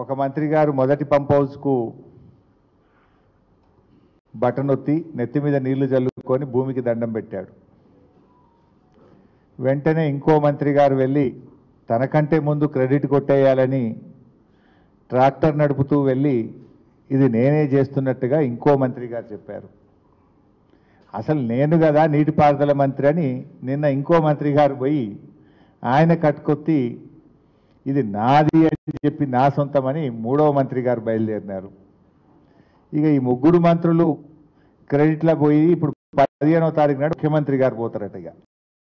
ఒక మంత్రి గారు మొదటి పంప్ హౌస్కు బటన్ ఒత్తి నెత్తి మీద నీళ్ళు చల్లుకొని భూమికి దండం పెట్టాడు. వెంటనే ఇంకో మంత్రి గారు వెళ్ళి తనకంటే ముందు క్రెడిట్ కొట్టేయాలని ట్రాక్టర్ నడుపుతూ వెళ్ళి ఇది నేనే చేస్తున్నట్టుగా ఇంకో మంత్రి గారు చెప్పారు. అసలు నేను కదా నీటిపారుదల మంత్రి అని నిన్న ఇంకో మంత్రి గారు పోయి ఆయన కట్టుకొత్తి ఇది నాది అని చెప్పి నా సొంతమని మూడవ మంత్రి గారు బయలుదేరినారు. ఇక ఈ ముగ్గురు మంత్రులు క్రెడిట్లో పోయి ఇప్పుడు పదిహేనవ తారీఖు నాడు ముఖ్యమంత్రి గారు పోతారట ఇక.